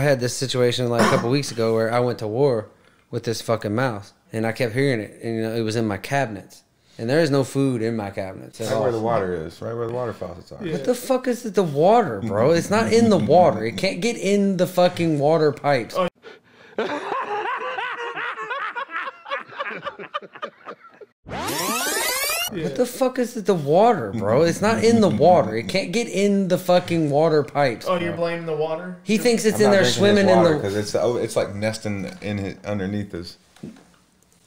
I had this situation like a couple weeks ago where I went to war with this fucking mouse, and I kept hearing it, and you know it was in my cabinets, and there is no food in my cabinets at Right where the water is, right where the water faucets are. What the fuck is it? The water, bro? It's not in the water. It can't get in the fucking water pipes. Oh. What the fuck is it? The water, bro? It's not in the water. It can't get in the fucking water pipes. Oh, you're blaming the water? He thinks it's in there swimming in the because it's oh, it's like nesting in his, underneath us.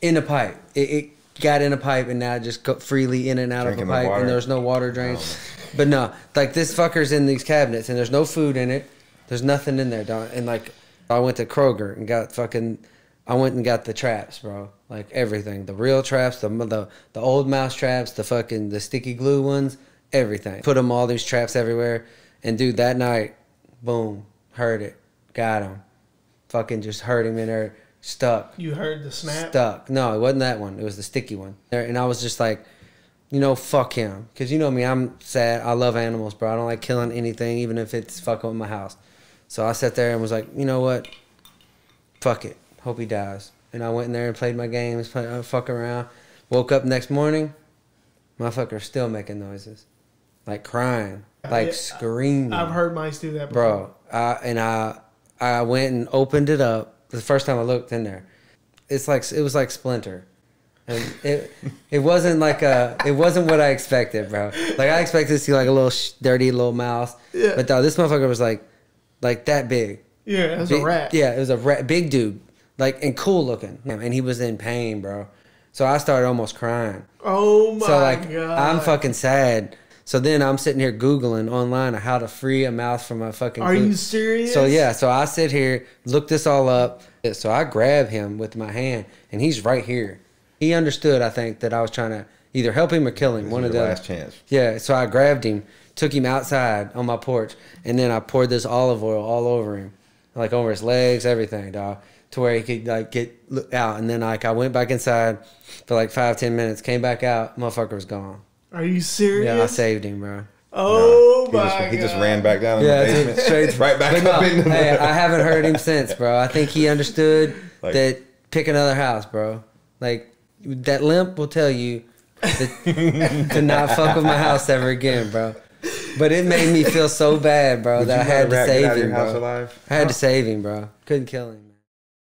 in a pipe. It, it got in a pipe and now it just go freely in and out Drinking of the a pipe water. and there's no water oh. drains. But no, like this fucker's in these cabinets and there's no food in it. There's nothing in there, dog. And like I went to Kroger and got fucking I went and got the traps, bro. Like everything. The real traps, the the the old mouse traps, the fucking the sticky glue ones, everything. Put them all these traps everywhere. And dude, that night, boom, heard it. Got him. Fucking just heard him in there stuck You heard the snap? stuck. No, it wasn't that one. It was the sticky one. And I was just like, you know, fuck him. Because you know me, I'm sad. I love animals, bro. I don't like killing anything, even if it's fucking with my house. So I sat there and was like, you know what? Fuck it. Hope he dies. And I went in there and played my games, play, uh, fuck around. Woke up next morning, motherfucker still making noises. Like crying, like Yeah, screaming I've heard mice do that before. bro. I, and I I went and opened it up the first time I looked in there. It's like it was like Splinter, and it it wasn't like a it wasn't what I expected, bro. Like I expected to see like a little sh- dirty little mouse, Yeah. but no, this motherfucker was like like that big. Yeah, that's Big- a rat. Yeah, it was a rat, big dude, like and cool looking, and he was in pain, bro. So I started almost crying. Oh my So like god. I'm fucking sad. So then I'm sitting here googling online how to free a mouse from a fucking. Are glue- you serious? So yeah, so I sit here, look this all up. So I grab him with my hand, and he's right here. He understood, I think, that I was trying to either help him or kill him. This one of the last chance. Yeah, so I grabbed him, took him outside on my porch, and then I poured this olive oil all over him, like over his legs, everything, dog, to where he could like get look out. And then like I went back inside for like five ten minutes, came back out, motherfucker was gone. Are you serious? Yeah, I saved him, bro. Oh he my just, god. he just ran back down in Yeah, the basement, straight right back But no, up the. hey, I haven't heard him since, bro. I think he understood Like- that pick another house, bro. Like that limp will tell you that, to not fuck with my house ever again, bro. But it made me feel so bad, bro, Would that I had to rat get out save him, bro. alive? I had to save him, bro. Couldn't kill him.